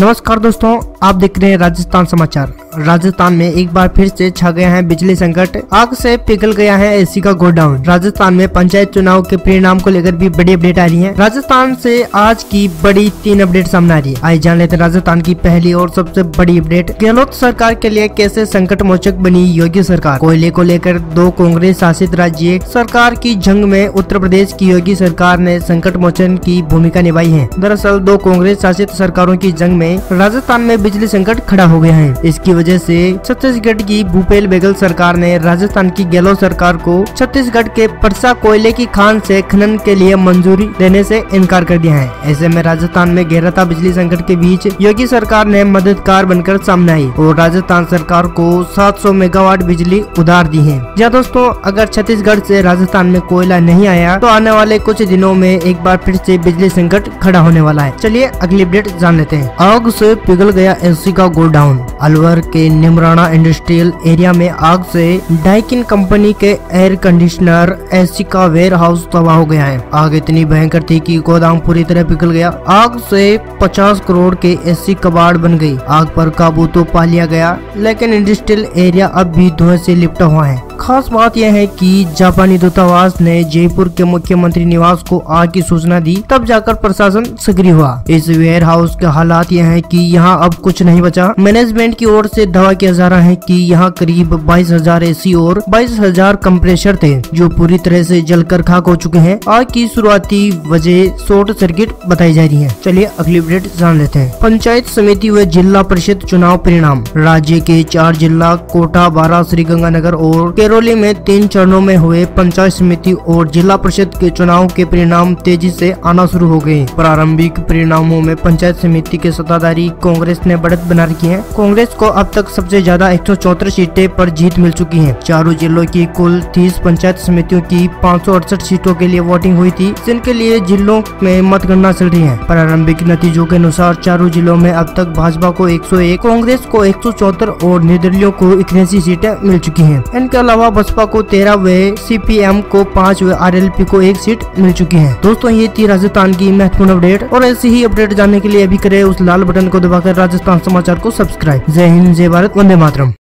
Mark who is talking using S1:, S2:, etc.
S1: नमस्कार दोस्तों आप देख रहे हैं राजस्थान समाचार। राजस्थान में एक बार फिर से छा गया है बिजली संकट। आग से पिघल गया है एसी का गोडाउन। राजस्थान में पंचायत चुनाव के परिणाम को लेकर भी बड़ी अपडेट आ रही है। राजस्थान से आज की बड़ी तीन अपडेट सामने आ रही है। आज जान लेते राजस्थान की पहली और सबसे बड़ी अपडेट। गहलोत सरकार के लिए कैसे संकट मोचक बनी योगी सरकार? कोयले को लेकर दो कांग्रेस शासित राज्य, सरकार की जंग में उत्तर प्रदेश की योगी सरकार ने संकट मोचन की भूमिका निभाई है। दरअसल दो कांग्रेस शासित सरकारों की जंग में राजस्थान में बिजली संकट खड़ा हो गया है। इसकी वजह से छत्तीसगढ़ की भूपेल बेगल सरकार ने राजस्थान की गहलोत सरकार को छत्तीसगढ़ के परसा कोयले की खान से खनन के लिए मंजूरी देने से इनकार कर दिया है। ऐसे में राजस्थान में गहराता बिजली संकट के बीच योगी सरकार ने मददगार बनकर सामने आई और राजस्थान सरकार को 700 मेगावाट बिजली उधार दी है। हाँ दोस्तों, अगर छत्तीसगढ़ से राजस्थान में कोयला नहीं आया तो आने वाले कुछ दिनों में एक बार फिर से बिजली संकट खड़ा होने वाला है। चलिए अगली अपडेट जान लेते हैं। आग से पिघल गया एसी का गोडाउन, अलवर के निमराना इंडस्ट्रियल एरिया में आग से डाइकिन कंपनी के एयर कंडीशनर एसी का वेयर हाउस तबाह हो गया है। आग इतनी भयंकर थी कि गोदाम पूरी तरह पिघल गया। आग से 50 करोड़ के एसी कबाड़ बन गई। आग पर काबू तो पा लिया गया, लेकिन इंडस्ट्रियल एरिया अब भी धुएँ से लिपटा हुआ है। खास बात यह है कि जापानी दूतावास ने जयपुर के मुख्यमंत्री निवास को आग की सूचना दी, तब जाकर प्रशासन सक्रिय हुआ। इस वेयर हाउस के हालात यह है कि यहाँ अब कुछ नहीं बचा। मैनेजमेंट की ओर से दावा किया जा रहा है कि यहाँ करीब बाईस हज़ार एसी और बाईस हज़ार कम्प्रेशर थे, जो पूरी तरह से जलकर खाक हो चुके हैं। आग की शुरुआती वजह शॉर्ट सर्किट बताई जा रही है। चलिए अगली अपडेट जान लेते हैं। पंचायत समिति व जिला परिषद चुनाव परिणाम। राज्य के चार जिला, कोटा, बारा श्रीगंगानगर और करौली में तीन चरणों में हुए पंचायत समिति और जिला परिषद के चुनाव के परिणाम तेज़ी से आना शुरू हो गए। प्रारंभिक परिणामों में पंचायत समिति के सत्ताधारी कांग्रेस ने बढ़त बना रखी है। कांग्रेस को अब तक सबसे ज़्यादा एक सीटें पर जीत मिल चुकी है। चारों जिलों की कुल तीस पंचायत समितियों की पाँच सौ अड़सठ सीटों के लिए वोटिंग हुई थी। जिनके लिए जिलों में मतगणना चल रही है। प्रारंभिक नतीजों के अनुसार चारों जिलों में अब तक भाजपा को 101, कांग्रेस को एक सौ चौहत्तर और निर्दलियों को इक्यासी सीटें मिल चुकी है। इनके अलावा अलावा बसपा को तेरह व सीपीएम को पाँच व आरएलपी को एक सीट मिल चुकी है। दोस्तों, ये थी राजस्थान की महत्वपूर्ण अपडेट, और ऐसी ही अपडेट जानने के लिए अभी करे उस लाल बटन को दबाकर राजस्थान समाचार को सब्सक्राइब। जय हिंद, जय भारत, वंदे मातरम।